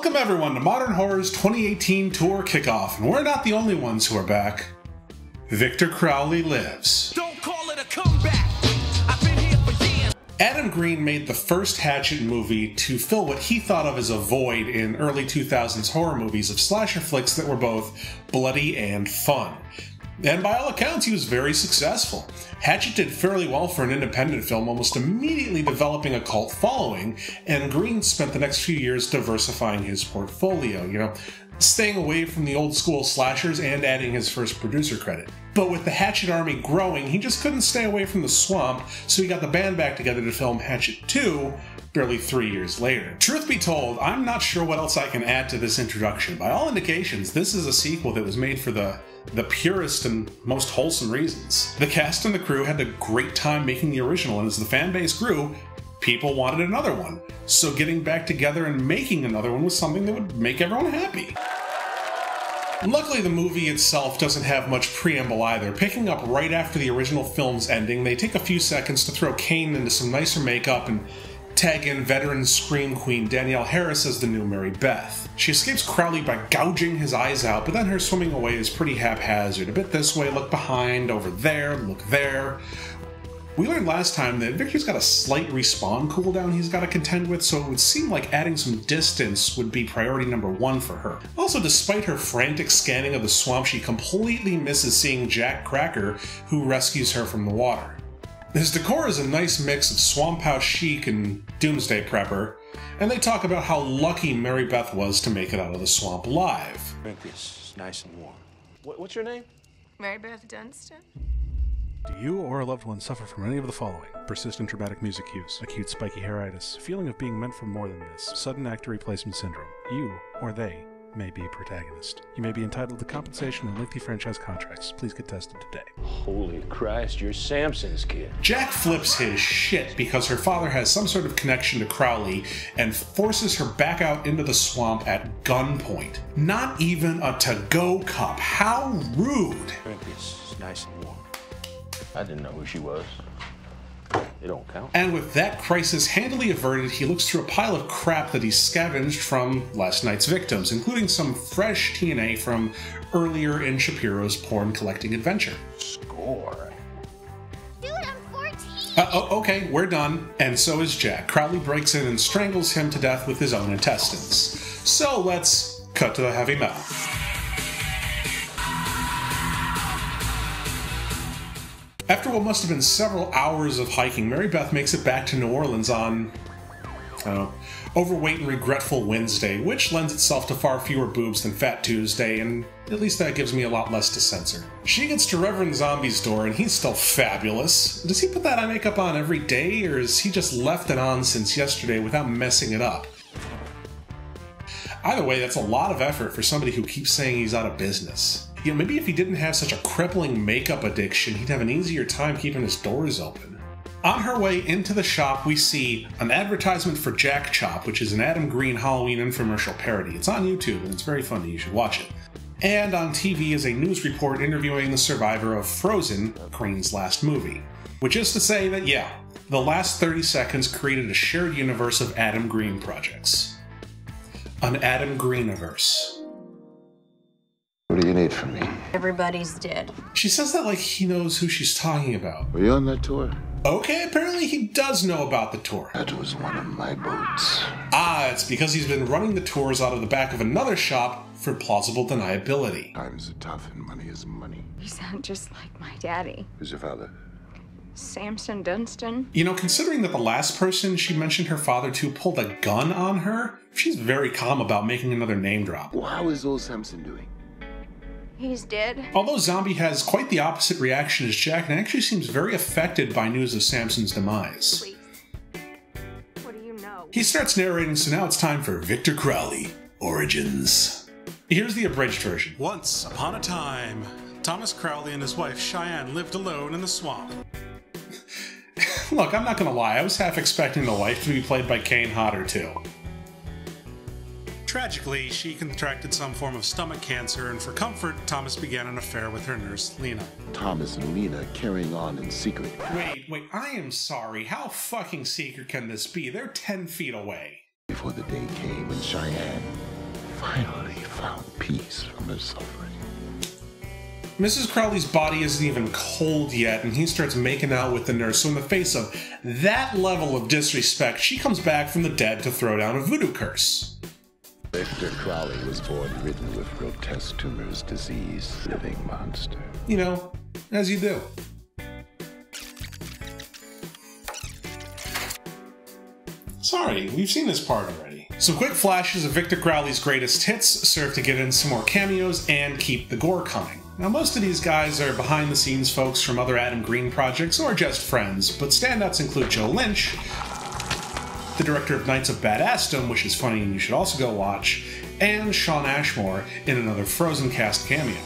Welcome everyone to Modern Horror's 2018 tour kickoff, and we're not the only ones who are back. Victor Crowley lives. Don't call it a comeback. I've been here for years. Adam Green made the first Hatchet movie to fill what he thought of as a void in early 2000s horror movies of slasher flicks that were both bloody and fun. And by all accounts, he was very successful. Hatchet did fairly well for an independent film, almost immediately developing a cult following, and Green spent the next few years diversifying his portfolio, you know, staying away from the old school slashers and adding his first producer credit. But with the Hatchet army growing, he just couldn't stay away from the swamp, so he got the band back together to film Hatchet 2 barely three years later. Truth be told, I'm not sure what else I can add to this introduction. By all indications, this is a sequel that was made for the the purest and most wholesome reasons. The cast and the crew had a great time making the original, and as the fan base grew, people wanted another one. So getting back together and making another one was something that would make everyone happy. Luckily, the movie itself doesn't have much preamble either. Picking up right after the original film's ending, they take a few seconds to throw Kane into some nicer makeup and tag in veteran Scream Queen Danielle Harris as the new Mary Beth. She escapes Crowley by gouging his eyes out, but then her swimming away is pretty haphazard. A bit this way, look behind, over there, look there. We learned last time that Victor's got a slight respawn cooldown he's got to contend with, so it would seem like adding some distance would be priority number one for her. Also, despite her frantic scanning of the swamp, she completely misses seeing Jack Cracker, who rescues her from the water. His decor is a nice mix of swamp house chic and doomsday prepper, and they talk about how lucky Mary Beth was to make it out of the swamp alive. Drink this. It's nice and warm. What, what's your name? Mary Beth Dunstan? Do you or a loved one suffer from any of the following? Persistent traumatic music use, acute spiky hairitis, feeling of being meant for more than this, sudden actor replacement syndrome. You, or they, may be a protagonist. You may be entitled to compensation and lengthy franchise contracts. Please get tested today. Holy Christ, you're Samson's kid. Jack flips his shit because her father has some sort of connection to Crowley and forces her back out into the swamp at gunpoint. Not even a to go cup. How rude! Drink this. It's nice and warm. I didn't know who she was. They don't count. And with that crisis handily averted, he looks through a pile of crap that he scavenged from last night's victims, including some fresh TNA from earlier in Shapiro's porn collecting adventure. Score. Dude, I'm 14! Uh, oh, okay, we're done. And so is Jack. Crowley breaks in and strangles him to death with his own intestines. So let's cut to the heavy metal. After what must have been several hours of hiking, Mary Beth makes it back to New Orleans on, overweight and regretful Wednesday, which lends itself to far fewer boobs than Fat Tuesday, and at least that gives me a lot less to censor. She gets to Reverend Zombie's door, and he's still fabulous. Does he put that eye makeup on every day, or is he just left it on since yesterday without messing it up? Either way, that's a lot of effort for somebody who keeps saying he's out of business. You know, maybe if he didn't have such a crippling makeup addiction, he'd have an easier time keeping his doors open. On her way into the shop, we see an advertisement for Jack Chop, which is an Adam Green Halloween infomercial parody. It's on YouTube and it's very funny, you should watch it. And on TV is a news report interviewing the survivor of Frozen, Green's last movie. Which is to say that, yeah, the last 30 seconds created a shared universe of Adam Green projects. An Adam Greeniverse. What do you need from me? Everybody's dead. She says that like he knows who she's talking about. Were you on that tour? Okay, apparently he does know about the tour. That was one of my boats. Ah, it's because he's been running the tours out of the back of another shop for plausible deniability. Times are tough and money is money. You sound just like my daddy. Who's your father? Samson Dunstan. You know, considering that the last person she mentioned her father to pulled a gun on her, she's very calm about making another name drop. Well, how is old Samson doing? He's dead. Although Zombie has quite the opposite reaction as Jack and actually seems very affected by news of Samson's demise. Please. What do you know? He starts narrating, so now it's time for Victor Crowley Origins. Here's the abridged version. Once upon a time, Thomas Crowley and his wife Cheyenne lived alone in the swamp. Look, I'm not gonna lie, I was half expecting the wife to be played by Kane Hodder too. Tragically, she contracted some form of stomach cancer, and for comfort, Thomas began an affair with her nurse, Lena. Thomas and Lena carrying on in secret. Wait, wait, I am sorry. How fucking secret can this be? They're 10 feet away. Before the day came when Cheyenne finally found peace from her suffering. Mrs. Crowley's body isn't even cold yet, and he starts making out with the nurse. So, in the face of that level of disrespect, she comes back from the dead to throw down a voodoo curse. Victor Crowley was born ridden with grotesque tumors, disease, living monster. You know, as you do. Sorry, we've seen this part already. Some quick flashes of Victor Crowley's greatest hits serve to get in some more cameos and keep the gore coming. Now, most of these guys are behind the scenes folks from other Adam Green projects or just friends, but standouts include Joe Lynch, the director of Knights of Badassdom, which is funny and you should also go watch, and Shawn Ashmore in another Frozen cast cameo.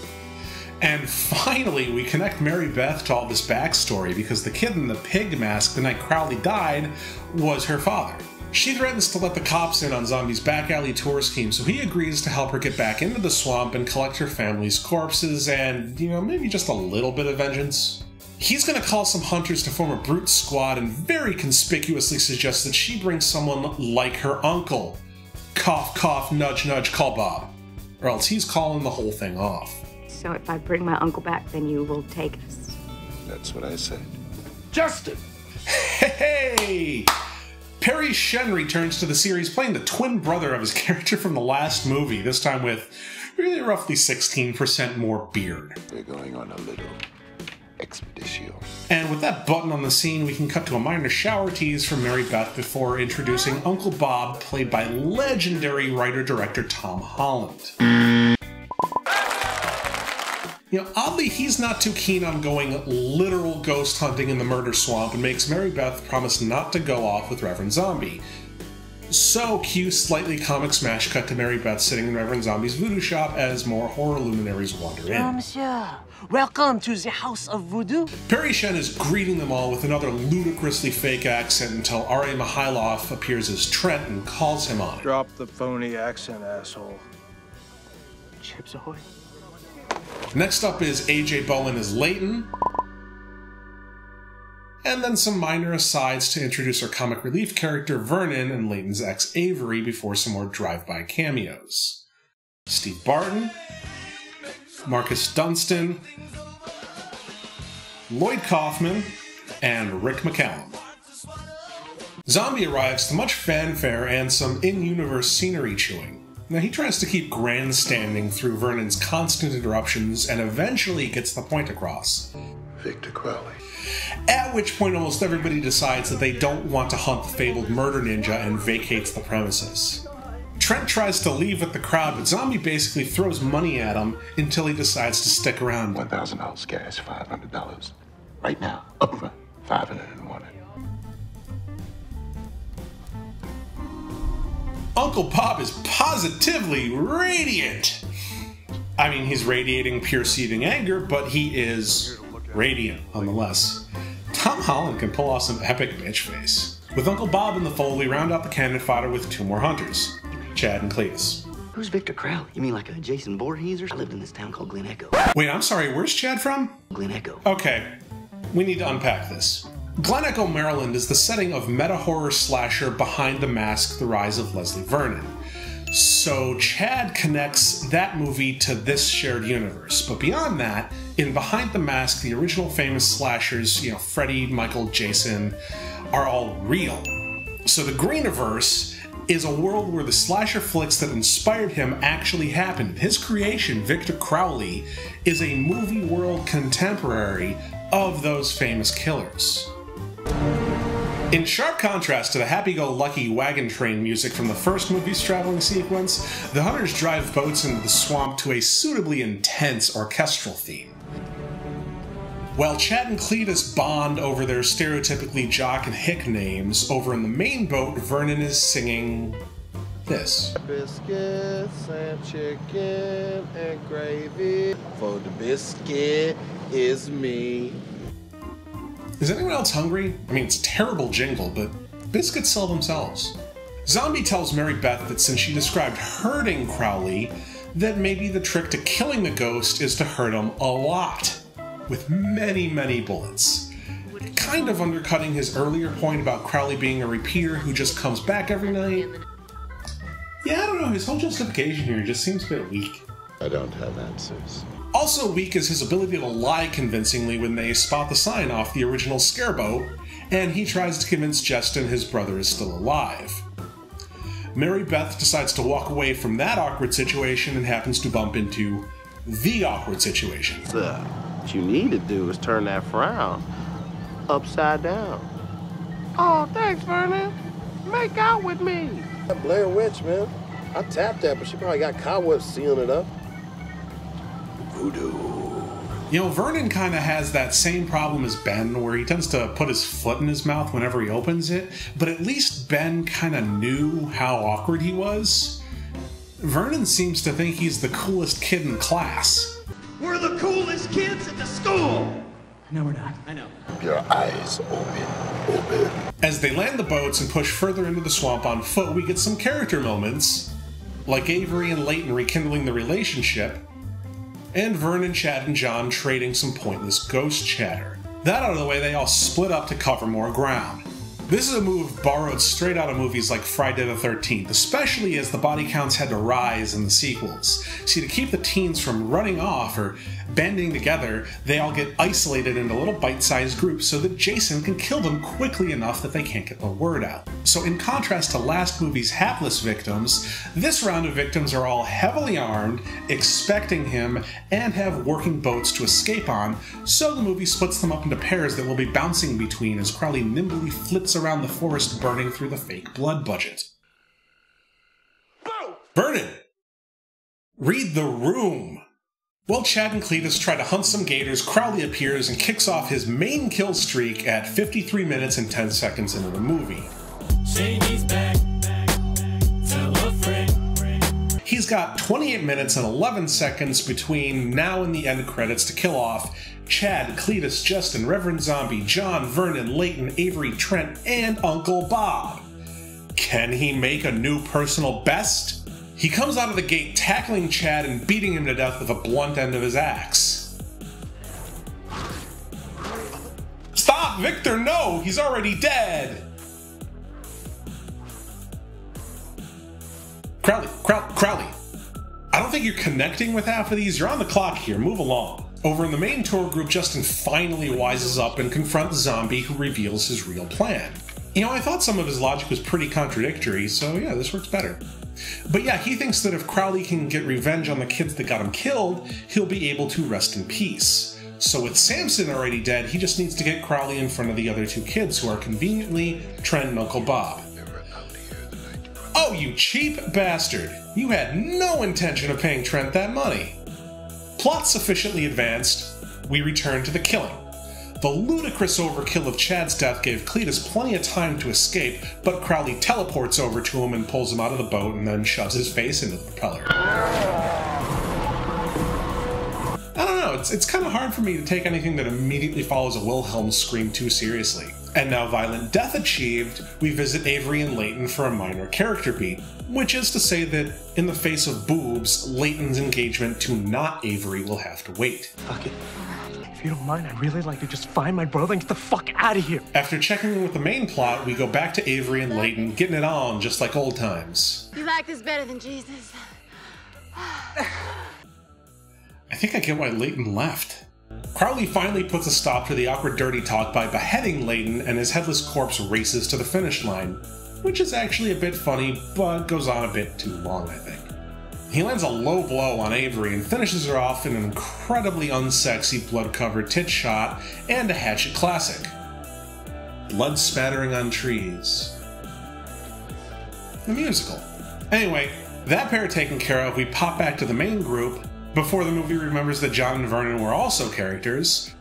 And finally, we connect Mary Beth to all this backstory because the kid in the pig mask the night Crowley died was her father. She threatens to let the cops in on Zombie's back alley tour scheme, so he agrees to help her get back into the swamp and collect her family's corpses and, you know, maybe just a little bit of vengeance. He's going to call some hunters to form a brute squad and very conspicuously suggests that she bring someone like her uncle. Cough, cough, nudge, nudge, call Bob. Or else he's calling the whole thing off. So if I bring my uncle back, then you will take us. That's what I said. Justin! Hey! Parry Shen returns to the series playing the twin brother of his character from the last movie, this time with really roughly 16% more beard. We're going on a little expedition. And with that button on the scene, we can cut to a minor shower tease from Mary Beth before introducing Uncle Bob, played by legendary writer director Tom Holland. You know, oddly, he's not too keen on going literal ghost hunting in the murder swamp and makes Mary Beth promise not to go off with Reverend Zombie. So, cue slightly comic smash cut to Mary Beth sitting in Reverend Zombie's voodoo shop as more horror luminaries wander in. Oh, monsieur. Welcome to the House of Voodoo. Parry Shen is greeting them all with another ludicrously fake accent until R.A. Mihailoff appears as Trent and calls him on it. Drop the phony accent, asshole. Chips Ahoy. Next up is AJ Bowen as Leighton. And then some minor asides to introduce our comic relief character Vernon and Leighton's ex Avery before some more drive by cameos. Steve Barton, Marcus Dunstan, Lloyd Kaufman, and Rick McCallum. Zombie arrives to much fanfare and some in universe scenery chewing. Now, he tries to keep grandstanding through Vernon's constant interruptions and eventually gets the point across. Victor Crowley. At which point, almost everybody decides that they don't want to hunt the fabled murder ninja and vacates the premises. Trent tries to leave with the crowd, but Zombie basically throws money at him until he decides to stick around. $1,000 cash, $500. Right now, up front, 501. Uncle Bob is positively radiant. I mean, he's radiating pure seething anger, but he is radiant nonetheless. Tom Holland can pull off some epic bitch face. With Uncle Bob in the fold, we round out the cannon fodder with two more hunters, Chad and Cletus. Who's Victor Crowley? You mean like a Jason Voorhees? Or I lived in this town called Glen Echo. Wait, I'm sorry, where's Chad from? Glen Echo. Okay, we need to unpack this. Glen Echo, Maryland is the setting of meta horror slasher Behind the Mask The Rise of Leslie Vernon. So Chad connects that movie to this shared universe. But beyond that, in Behind the Mask, the original famous slashers, you know, Freddy, Michael, Jason, are all real. So the Greeniverse is a world where the slasher flicks that inspired him actually happened. His creation, Victor Crowley, is a movie world contemporary of those famous killers. In sharp contrast to the happy go lucky wagon train music from the first movie's traveling sequence, the hunters drive boats into the swamp to a suitably intense orchestral theme. While Chad and Cletus bond over their stereotypically Jock and Hick names, over in the main boat, Vernon is singing this. Biscuits and chicken and gravy. For the biscuit is me. Is anyone else hungry? I mean, it's a terrible jingle, but biscuits sell themselves. Zombie tells Mary Beth that since she described hurting Crowley, that maybe the trick to killing the ghost is to hurt him a lot, with many, many bullets. Kind of undercutting his earlier point about Crowley being a repeater who just comes back every night. Yeah, I don't know. His whole justification here just seems a bit weak. I don't have answers. Also weak is his ability to lie convincingly when they spot the sign off the original scareboat, and he tries to convince Justin his brother is still alive. Mary Beth decides to walk away from that awkward situation and happens to bump into the awkward situation. So, what you need to do is turn that frown upside down. Oh, thanks, Vernon. Make out with me. That Blair Witch, man. I tapped that, but she probably got cobwebs sealing it up. Voodoo. You know, Vernon kind of has that same problem as Ben, where he tends to put his foot in his mouth whenever he opens it, but at least Ben kind of knew how awkward he was. Vernon seems to think he's the coolest kid in class. We're the coolest kids at the school. No, we're not. I know. Your eyes open, open. As they land the boats and push further into the swamp on foot, we get some character moments, like Avery and Leighton rekindling the relationship, and Vernon, Chad, and John trading some pointless ghost chatter. That out of the way, they all split up to cover more ground. This is a move borrowed straight out of movies like Friday the 13th, especially as the body counts had to rise in the sequels. See, to keep the teens from running off or banding together, they all get isolated into little bite sized groups so that Jason can kill them quickly enough that they can't get the word out. So, in contrast to last movie's hapless victims, this round of victims are all heavily armed, expecting him, and have working boats to escape on, so the movie splits them up into pairs that will be bouncing between as Crowley nimbly around the forest burning through the fake blood budget. Vernon! Read the room! While Chad and Cletus try to hunt some gators, Crowley appears and kicks off his main kill streak at 53 minutes and 10 seconds into the movie. Back. Tell a friend. He's got 28 minutes and 11 seconds between now and the end credits to kill off Chad, Cletus, Justin, Reverend Zombie, John, Vernon, Leighton, Avery, Trent, and Uncle Bob. Can he make a new personal best? He comes out of the gate tackling Chad and beating him to death with a blunt end of his axe. Stop, Victor! No! He's already dead! Crowley, Crow- Crowley. I don't think you're connecting with half of these. You're on the clock here. Move along. Over in the main tour group, Justin finally wises up and confronts Zombie, who reveals his real plan. You know, I thought some of his logic was pretty contradictory, so yeah, this works better. But yeah, he thinks that if Crowley can get revenge on the kids that got him killed, he'll be able to rest in peace. So with Samson already dead, he just needs to get Crowley in front of the other two kids, who are conveniently Trent and Uncle Bob. Oh, you cheap bastard! You had no intention of paying Trent that money. Plot sufficiently advanced, we return to the killing. The ludicrous overkill of Chad's death gave Cletus plenty of time to escape, but Crowley teleports over to him and pulls him out of the boat and then shoves his face into the propeller. I don't know, it's, it's kind of hard for me to take anything that immediately follows a Wilhelm scream too seriously. And now, violent death achieved, we visit Avery and Leighton for a minor character beat, which is to say that in the face of boobs, Leighton's engagement to not Avery will have to wait. Fuck it. If you don't mind, I'd really like to just find my brother and get the fuck out of here. After checking in with the main plot, we go back to Avery and Leighton, getting it on just like old times. You like this better than Jesus? I think I get why Leighton left. Crowley finally puts a stop to the awkward dirty talk by beheading Leighton, and his headless corpse races to the finish line, which is actually a bit funny, but goes on a bit too long, I think. He lands a low blow on Avery and finishes her off in an incredibly unsexy blood covered tit shot and a hatchet classic. Blood spattering on trees. The musical. Anyway, that pair taken care of, we pop back to the main group before the movie remembers that John and Vernon were also characters.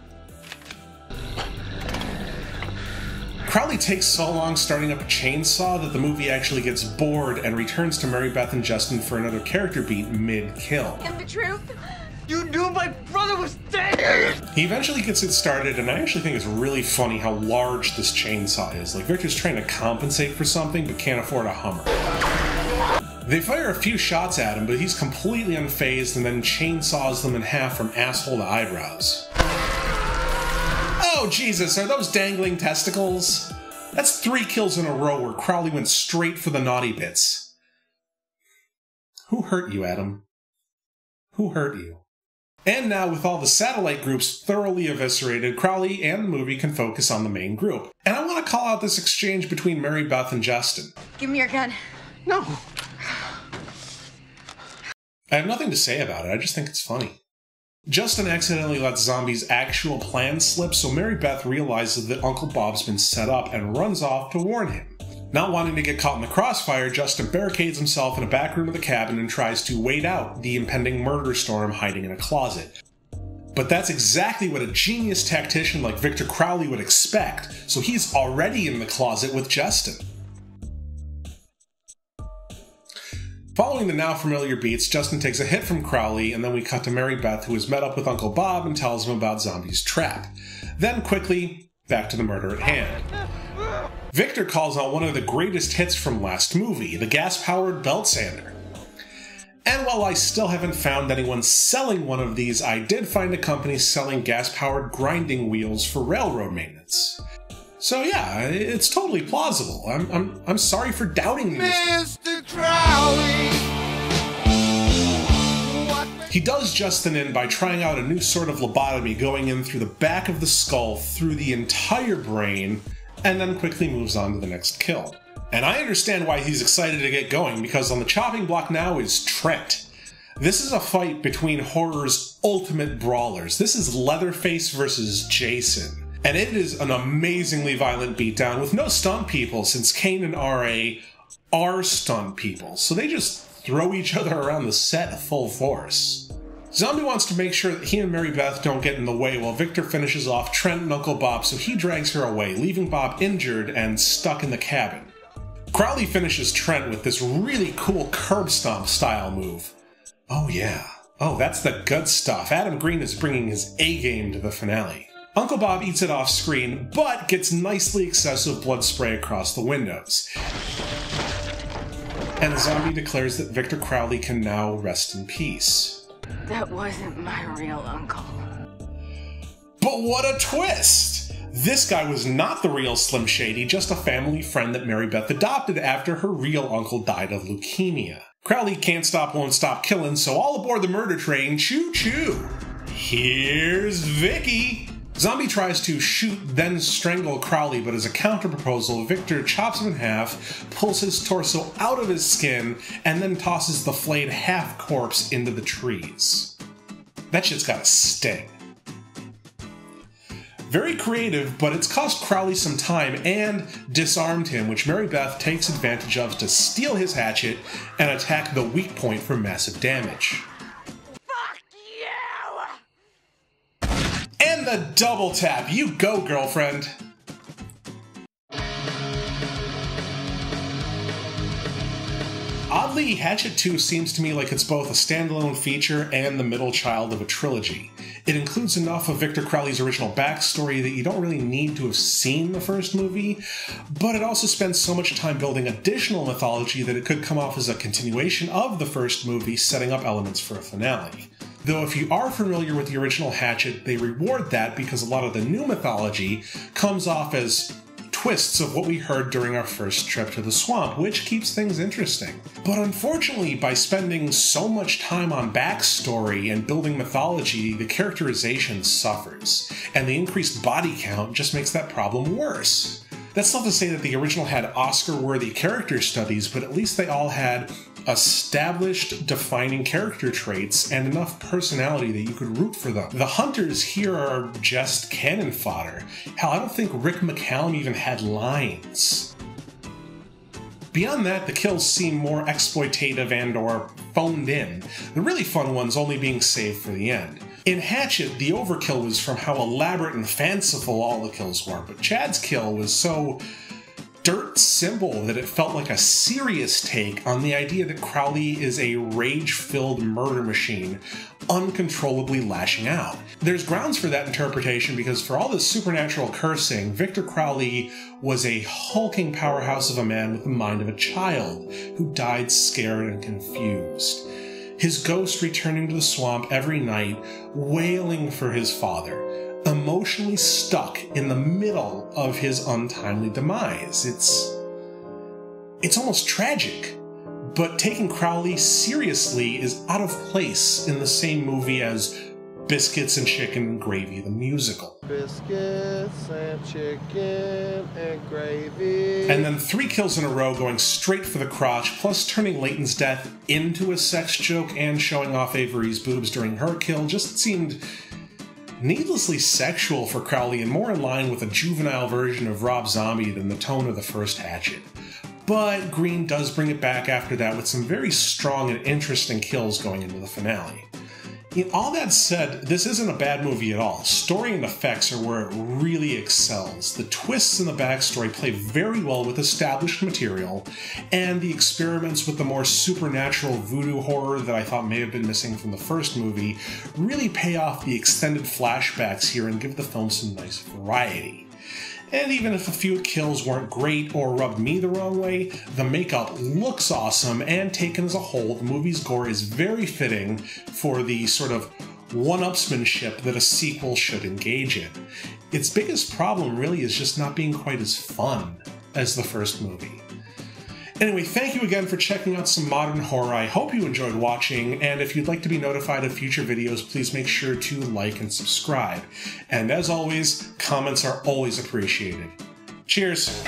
Crowley takes so long starting up a chainsaw that the movie actually gets bored and returns to Mary Beth and Justin for another character beat mid kill. And the truth? You knew my brother was dead! He eventually gets it started, and I actually think it's really funny how large this chainsaw is. Like, Victor's trying to compensate for something but can't afford a Hummer. They fire a few shots at him, but he's completely unfazed and then chainsaws them in half from asshole to eyebrows. Oh, Jesus, are those dangling testicles? That's three kills in a row where Crowley went straight for the naughty bits. Who hurt you, Adam? Who hurt you? And now, with all the satellite groups thoroughly eviscerated, Crowley and the movie can focus on the main group. And I want to call out this exchange between Mary Beth and Justin. Give me your gun. No. I have nothing to say about it, I just think it's funny. Justin accidentally lets Zombie's actual plan slip, so Mary Beth realizes that Uncle Bob's been set up and runs off to warn him. Not wanting to get caught in the crossfire, Justin barricades himself in a back room of the cabin and tries to wait out the impending murder storm hiding in a closet. But that's exactly what a genius tactician like Victor Crowley would expect, so he's already in the closet with Justin. Following the now familiar beats, Justin takes a hit from Crowley, and then we cut to Mary Beth, who has met up with Uncle Bob and tells him about Zombie's trap. Then, quickly, back to the murder at hand. Victor calls out one of the greatest hits from last movie, the gas powered belt sander. And while I still haven't found anyone selling one of these, I did find a company selling gas powered grinding wheels for railroad maintenance. So yeah, it's totally plausible. I'm, I'm, I'm sorry for doubting these. Mr. Crowley. He does Justin in by trying out a new sort of lobotomy, going in through the back of the skull, through the entire brain, and then quickly moves on to the next kill. And I understand why he's excited to get going, because on the chopping block now is Trent. This is a fight between horror's ultimate brawlers. This is Leatherface versus Jason. And it is an amazingly violent beatdown with no stunt people, since Kane and RA are stunt people. So they just throw each other around the set full force. Zombie wants to make sure that he and Mary Beth don't get in the way while Victor finishes off Trent and Uncle Bob, so he drags her away, leaving Bob injured and stuck in the cabin. Crowley finishes Trent with this really cool curb stomp style move. Oh, yeah. Oh, that's the good stuff. Adam Green is bringing his A game to the finale. Uncle Bob eats it off screen, but gets nicely excessive blood spray across the windows. And the zombie declares that Victor Crowley can now rest in peace. That wasn't my real uncle. But what a twist! This guy was not the real Slim Shady, just a family friend that Mary Beth adopted after her real uncle died of leukemia. Crowley can't stop, won't stop killing, so all aboard the murder train, choo choo! Here's Vicky! Zombie tries to shoot, then strangle Crowley, but as a counterproposal, Victor chops him in half, pulls his torso out of his skin, and then tosses the flayed half corpse into the trees. That shit's gotta sting. Very creative, but it's cost Crowley some time and disarmed him, which Mary Beth takes advantage of to steal his hatchet and attack the weak point for massive damage. The double tap. You go, girlfriend. Oddly, Hatchet 2 seems to me like it's both a standalone feature and the middle child of a trilogy. It includes enough of Victor Crowley's original backstory that you don't really need to have seen the first movie, but it also spends so much time building additional mythology that it could come off as a continuation of the first movie, setting up elements for a finale. Though, if you are familiar with the original Hatchet, they reward that because a lot of the new mythology comes off as twists of what we heard during our first trip to the swamp, which keeps things interesting. But unfortunately, by spending so much time on backstory and building mythology, the characterization suffers, and the increased body count just makes that problem worse. That's not to say that the original had Oscar worthy character studies, but at least they all had established defining character traits and enough personality that you could root for them. The hunters here are just cannon fodder. Hell, I don't think Rick McCallum even had lines. Beyond that, the kills seem more exploitative and or phoned in, the really fun ones only being saved for the end. In Hatchet, the overkill was from how elaborate and fanciful all the kills were, but Chad's kill was so dirt simple that it felt like a serious take on the idea that Crowley is a rage filled murder machine, uncontrollably lashing out. There's grounds for that interpretation because, for all the supernatural cursing, Victor Crowley was a hulking powerhouse of a man with the mind of a child who died scared and confused. His ghost returning to the swamp every night, wailing for his father emotionally stuck in the middle of his untimely demise. It's it's almost tragic. but taking Crowley seriously is out of place in the same movie as Biscuits and Chicken and Gravy, the musical. Biscuits and chicken and gravy. And then three kills in a row going straight for the crotch, plus turning Leighton's death into a sex joke and showing off Avery's boobs during her kill just seemed needlessly sexual for Crowley and more in line with a juvenile version of Rob Zombie than the tone of the first Hatchet. But Green does bring it back after that with some very strong and interesting kills going into the finale. All that said, this isn't a bad movie at all. Story and effects are where it really excels. The twists in the backstory play very well with established material, and the experiments with the more supernatural voodoo horror that I thought may have been missing from the first movie really pay off the extended flashbacks here and give the film some nice variety. And even if a few kills weren't great or rubbed me the wrong way, the makeup looks awesome, and taken as a whole, the movie's gore is very fitting for the sort of one upsmanship that a sequel should engage in. Its biggest problem really is just not being quite as fun as the first movie. Anyway, thank you again for checking out some modern horror. I hope you enjoyed watching, and if you'd like to be notified of future videos, please make sure to like and subscribe. And as always, comments are always appreciated. Cheers!